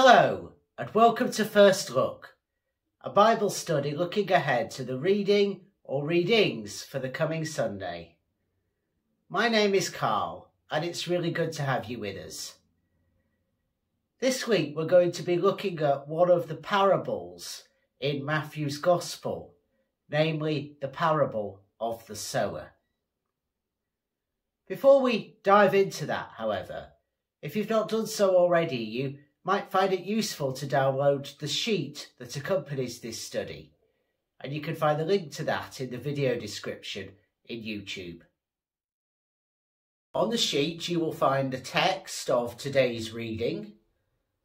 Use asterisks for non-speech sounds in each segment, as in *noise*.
Hello, and welcome to First Look, a Bible study looking ahead to the reading or readings for the coming Sunday. My name is Carl, and it's really good to have you with us. This week we're going to be looking at one of the parables in Matthew's Gospel, namely the parable of the sower. Before we dive into that, however, if you've not done so already, you might find it useful to download the sheet that accompanies this study, and you can find the link to that in the video description in YouTube. On the sheet you will find the text of today's reading,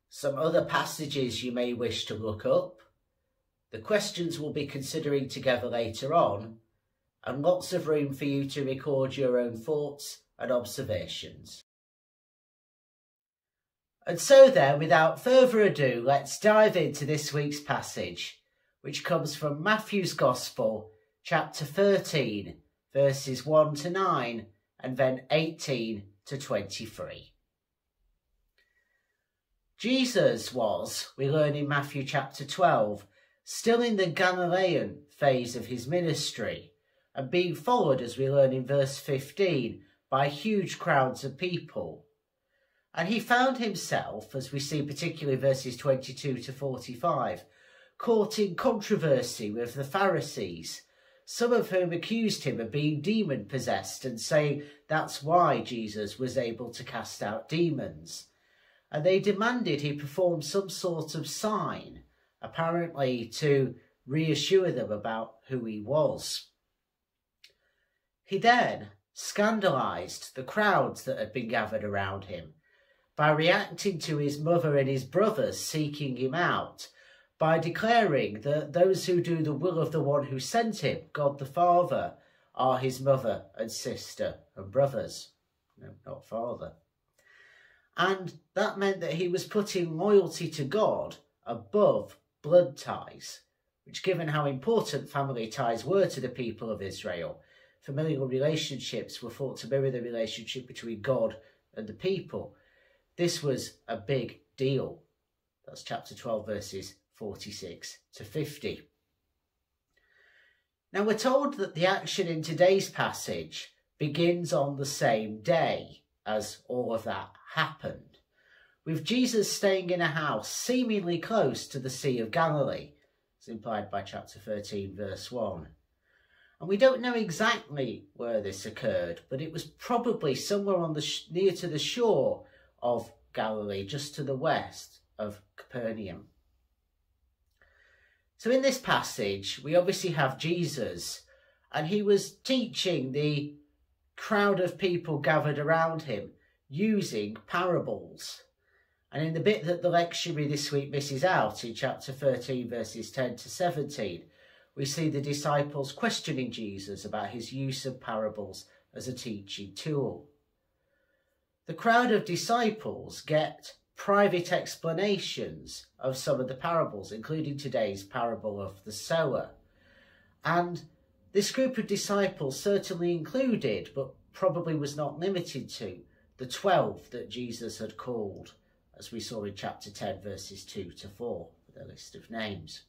some other passages you may wish to look up, the questions we'll be considering together later on, and lots of room for you to record your own thoughts and observations. And so then, without further ado, let's dive into this week's passage, which comes from Matthew's Gospel, chapter 13, verses 1 to 9, and then 18 to 23. Jesus was, we learn in Matthew chapter 12, still in the Galilean phase of his ministry, and being followed, as we learn in verse 15, by huge crowds of people and he found himself, as we see particularly verses 22 to 45, caught in controversy with the Pharisees, some of whom accused him of being demon possessed and saying that's why Jesus was able to cast out demons. And they demanded he perform some sort of sign, apparently to reassure them about who he was. He then scandalized the crowds that had been gathered around him by reacting to his mother and his brothers seeking him out, by declaring that those who do the will of the one who sent him, God the Father, are his mother and sister and brothers. No, not father. And that meant that he was putting loyalty to God above blood ties, which, given how important family ties were to the people of Israel, familial relationships were thought to mirror the relationship between God and the people. This was a big deal. That's chapter 12, verses 46 to 50. Now we're told that the action in today's passage begins on the same day as all of that happened, with Jesus staying in a house seemingly close to the Sea of Galilee, as implied by chapter 13, verse 1. And we don't know exactly where this occurred, but it was probably somewhere on the near to the shore of Galilee, just to the west of Capernaum. So in this passage, we obviously have Jesus, and he was teaching the crowd of people gathered around him using parables. And in the bit that the lectionary this week misses out, in chapter 13, verses 10 to 17, we see the disciples questioning Jesus about his use of parables as a teaching tool. The crowd of disciples get private explanations of some of the parables, including today's parable of the sower. And this group of disciples certainly included, but probably was not limited to, the 12 that Jesus had called, as we saw in chapter 10, verses 2 to 4, with a list of names.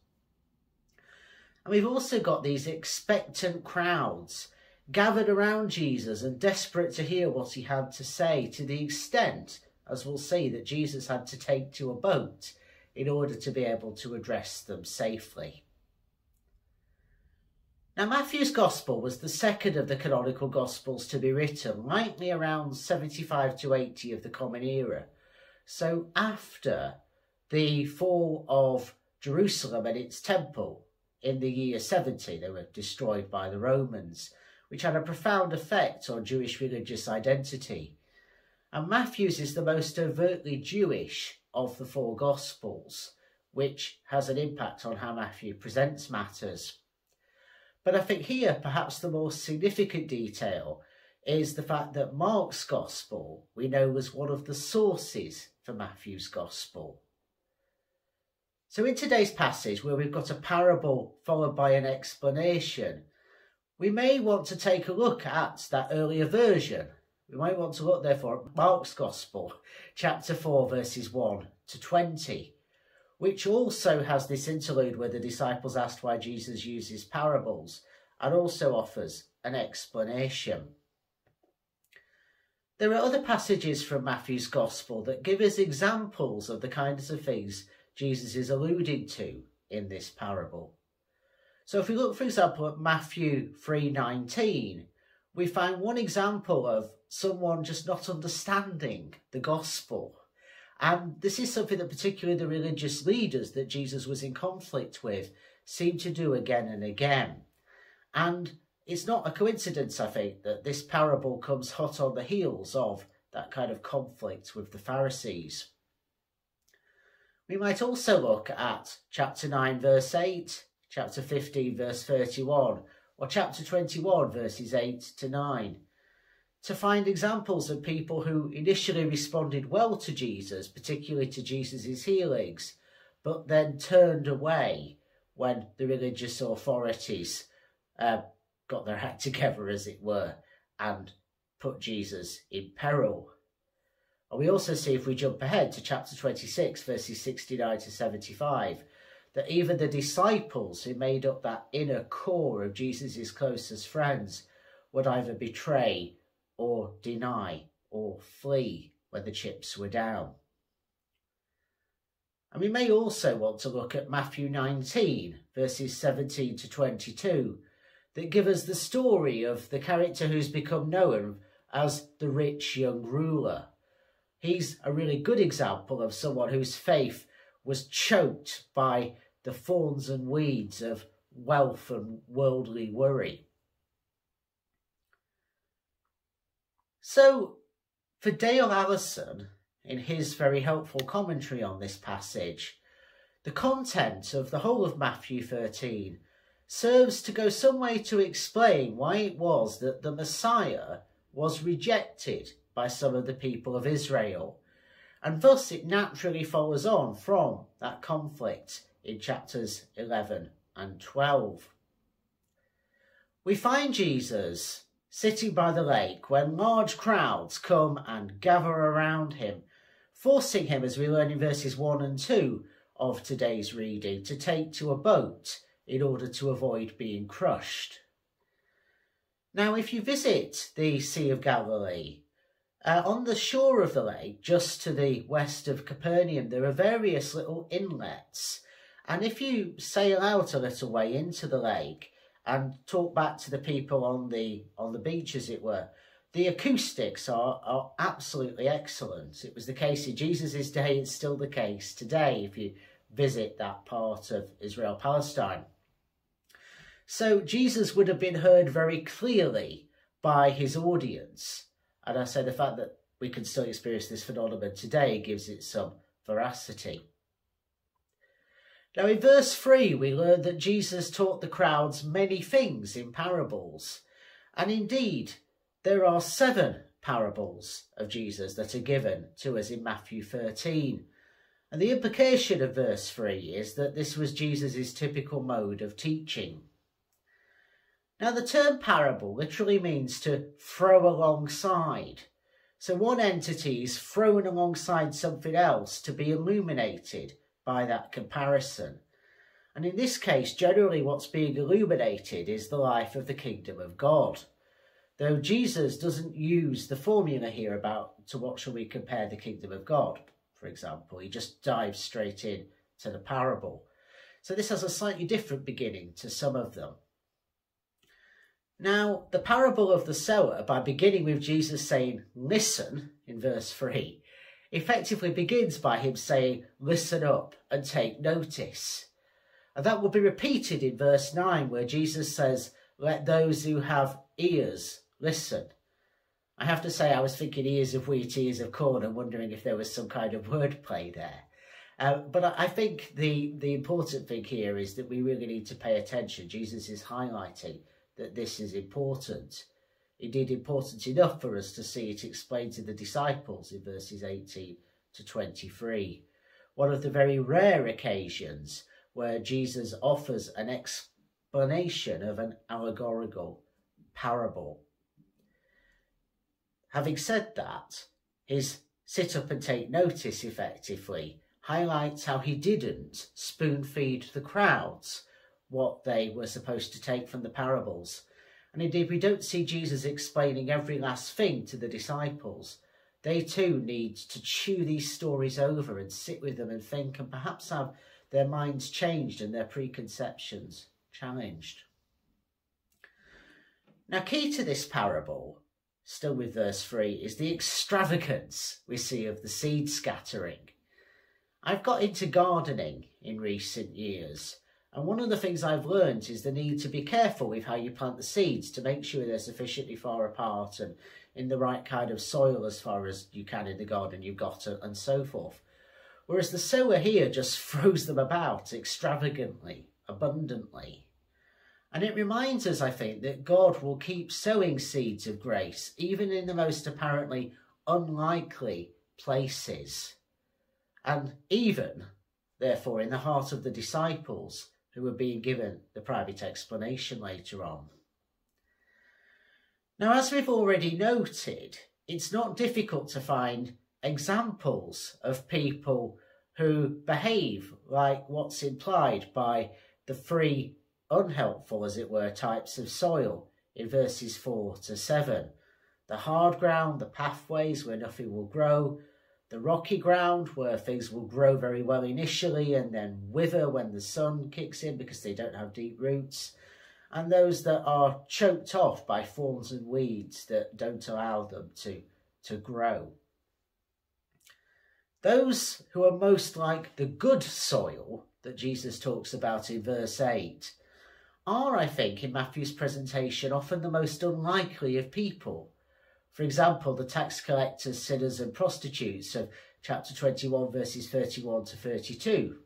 And we've also got these expectant crowds gathered around Jesus and desperate to hear what he had to say to the extent, as we'll see, that Jesus had to take to a boat in order to be able to address them safely. Now, Matthew's Gospel was the second of the canonical Gospels to be written, likely around 75 to 80 of the Common Era. So after the fall of Jerusalem and its temple in the year 70, they were destroyed by the Romans which had a profound effect on Jewish religious identity. And Matthew's is the most overtly Jewish of the four Gospels, which has an impact on how Matthew presents matters. But I think here perhaps the most significant detail is the fact that Mark's Gospel we know was one of the sources for Matthew's Gospel. So in today's passage where we've got a parable followed by an explanation, we may want to take a look at that earlier version. We might want to look therefore at Mark's Gospel, *laughs* chapter 4, verses 1 to 20, which also has this interlude where the disciples asked why Jesus uses parables and also offers an explanation. There are other passages from Matthew's Gospel that give us examples of the kinds of things Jesus is alluding to in this parable. So if we look, for example, at Matthew 3.19, we find one example of someone just not understanding the gospel. And this is something that particularly the religious leaders that Jesus was in conflict with seem to do again and again. And it's not a coincidence, I think, that this parable comes hot on the heels of that kind of conflict with the Pharisees. We might also look at chapter 9, verse 8, chapter 15, verse 31, or chapter 21, verses 8 to 9, to find examples of people who initially responded well to Jesus, particularly to Jesus' healings, but then turned away when the religious authorities uh, got their act *laughs* together, as it were, and put Jesus in peril. And we also see, if we jump ahead to chapter 26, verses 69 to 75, that even the disciples who made up that inner core of Jesus' closest friends would either betray or deny or flee when the chips were down. And we may also want to look at Matthew 19, verses 17 to 22, that give us the story of the character who's become known as the rich young ruler. He's a really good example of someone whose faith was choked by the thorns and weeds of wealth and worldly worry. So, for Dale Allison, in his very helpful commentary on this passage, the content of the whole of Matthew 13 serves to go some way to explain why it was that the Messiah was rejected by some of the people of Israel. And thus it naturally follows on from that conflict in chapters 11 and 12. We find Jesus sitting by the lake when large crowds come and gather around him, forcing him, as we learn in verses 1 and 2 of today's reading, to take to a boat in order to avoid being crushed. Now, if you visit the Sea of Galilee, uh, on the shore of the lake, just to the west of Capernaum, there are various little inlets. And if you sail out a little way into the lake and talk back to the people on the on the beach, as it were, the acoustics are, are absolutely excellent. It was the case in Jesus' day, it's still the case today if you visit that part of Israel Palestine. So Jesus would have been heard very clearly by his audience. And I say the fact that we can still experience this phenomenon today gives it some veracity. Now, in verse 3, we learn that Jesus taught the crowds many things in parables. And indeed, there are seven parables of Jesus that are given to us in Matthew 13. And the implication of verse 3 is that this was Jesus' typical mode of teaching. Now, the term parable literally means to throw alongside. So one entity is thrown alongside something else to be illuminated by that comparison. And in this case, generally what's being illuminated is the life of the kingdom of God. Though Jesus doesn't use the formula here about to what shall we compare the kingdom of God, for example. He just dives straight in to the parable. So this has a slightly different beginning to some of them. Now, the parable of the sower, by beginning with Jesus saying, listen, in verse 3, effectively begins by him saying, listen up and take notice. And that will be repeated in verse 9, where Jesus says, let those who have ears listen. I have to say, I was thinking ears of wheat, ears of corn, and wondering if there was some kind of wordplay there. Uh, but I think the, the important thing here is that we really need to pay attention. Jesus is highlighting that this is important. Indeed, important enough for us to see it explained to the disciples in verses 18 to 23. One of the very rare occasions where Jesus offers an explanation of an allegorical parable. Having said that, his sit up and take notice effectively highlights how he didn't spoon feed the crowds what they were supposed to take from the parables. And indeed, we don't see Jesus explaining every last thing to the disciples. They too need to chew these stories over and sit with them and think and perhaps have their minds changed and their preconceptions challenged. Now, key to this parable, still with verse 3, is the extravagance we see of the seed scattering. I've got into gardening in recent years, and one of the things I've learned is the need to be careful with how you plant the seeds to make sure they're sufficiently far apart and in the right kind of soil as far as you can in the garden you've got and so forth. Whereas the sower here just *laughs* throws them about extravagantly, abundantly. And it reminds us, I think, that God will keep sowing seeds of grace, even in the most apparently unlikely places. And even, therefore, in the heart of the disciples who were being given the private explanation later on. Now, as we've already noted, it's not difficult to find examples of people who behave like what's implied by the three unhelpful, as it were, types of soil in verses 4 to 7. The hard ground, the pathways where nothing will grow, the rocky ground where things will grow very well initially and then wither when the sun kicks in because they don't have deep roots, and those that are choked off by thorns and weeds that don't allow them to, to grow. Those who are most like the good soil that Jesus talks about in verse 8 are, I think, in Matthew's presentation, often the most unlikely of people. For example, the tax collectors, sinners, and prostitutes of chapter 21, verses 31 to 32.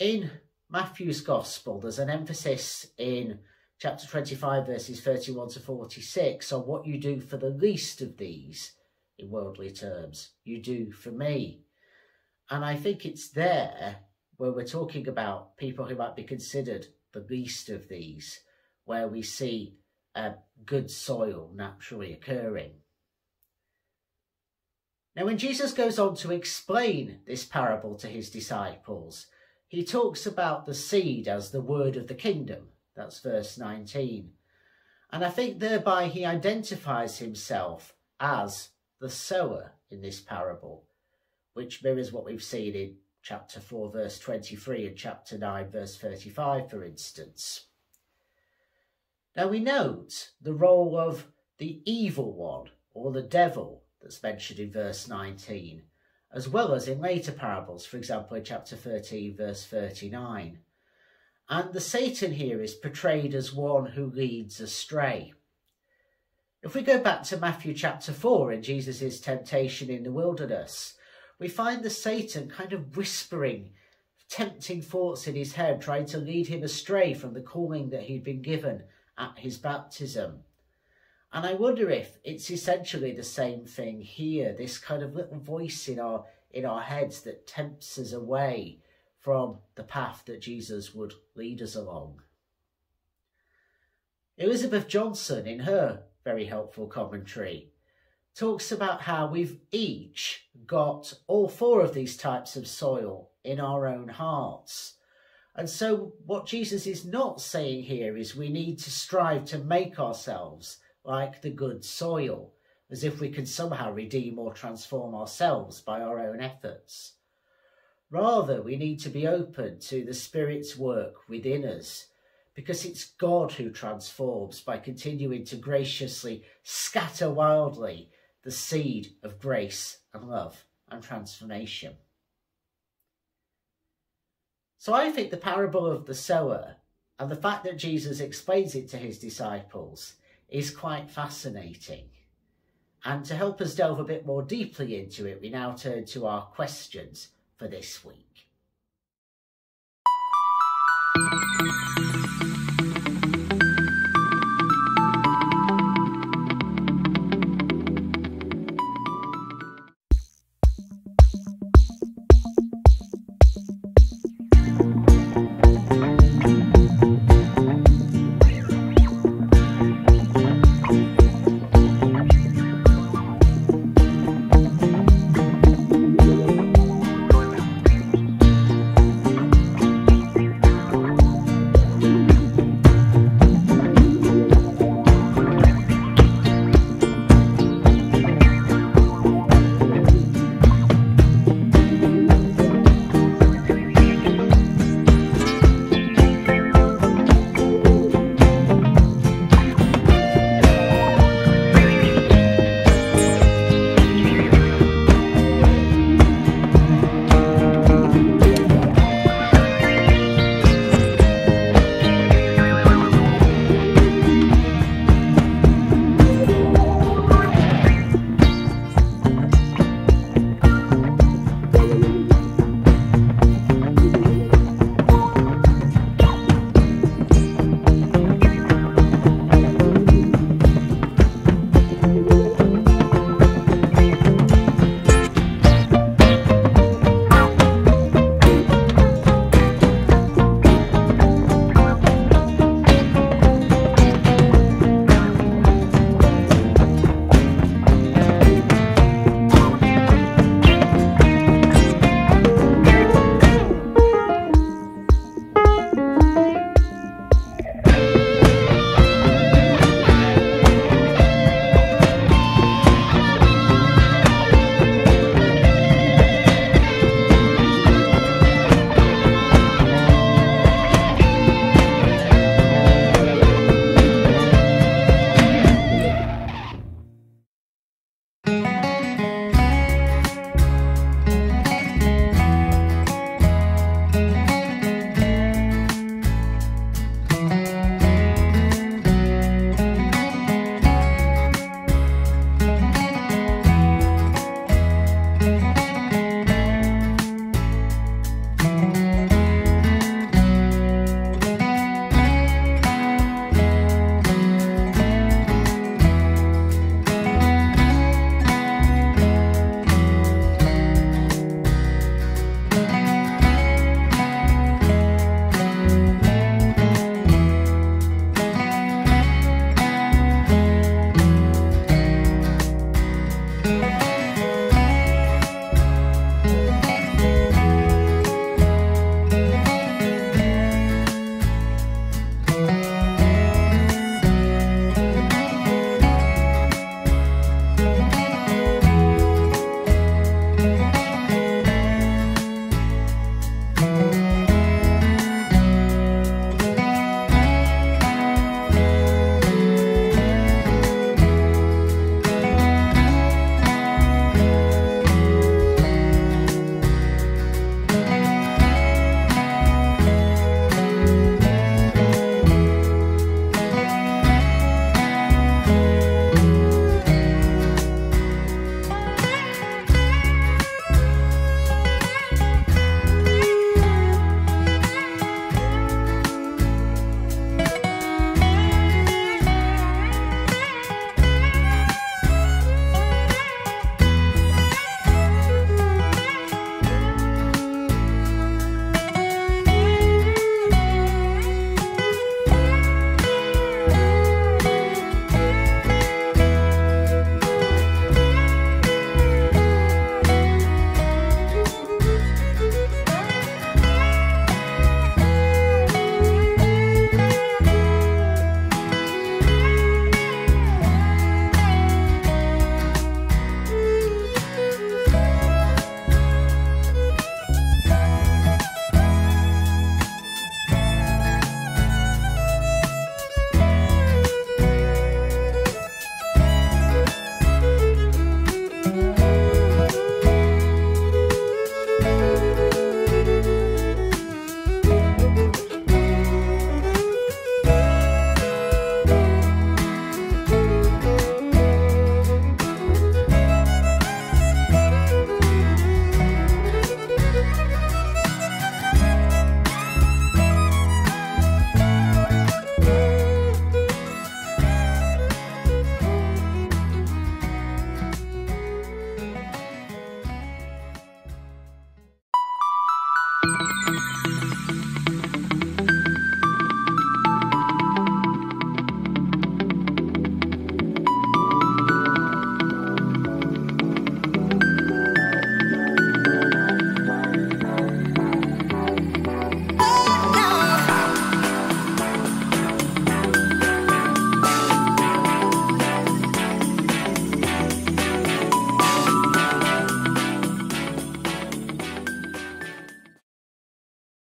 In Matthew's Gospel, there's an emphasis in chapter 25, verses 31 to 46 on what you do for the least of these in worldly terms. You do for me. And I think it's there where we're talking about people who might be considered the least of these, where we see a good soil naturally occurring. Now, when Jesus goes on to explain this parable to his disciples, he talks about the seed as the word of the kingdom. That's verse 19. And I think thereby he identifies himself as the sower in this parable, which mirrors what we've seen in chapter 4, verse 23, and chapter 9, verse 35, for instance. Now we note the role of the evil one, or the devil, that's mentioned in verse 19, as well as in later parables, for example, in chapter 13, verse 39. And the Satan here is portrayed as one who leads astray. If we go back to Matthew chapter 4 in Jesus' temptation in the wilderness, we find the Satan kind of whispering tempting thoughts in his head, trying to lead him astray from the calling that he'd been given at his baptism. And I wonder if it's essentially the same thing here, this kind of little voice in our in our heads that tempts us away from the path that Jesus would lead us along. Elizabeth Johnson, in her very helpful commentary, talks about how we've each got all four of these types of soil in our own hearts. And so, what Jesus is not saying here is we need to strive to make ourselves like the good soil, as if we can somehow redeem or transform ourselves by our own efforts. Rather, we need to be open to the Spirit's work within us, because it's God who transforms by continuing to graciously scatter wildly the seed of grace and love and transformation. So I think the parable of the sower and the fact that Jesus explains it to his disciples is quite fascinating. And to help us delve a bit more deeply into it, we now turn to our questions for this week.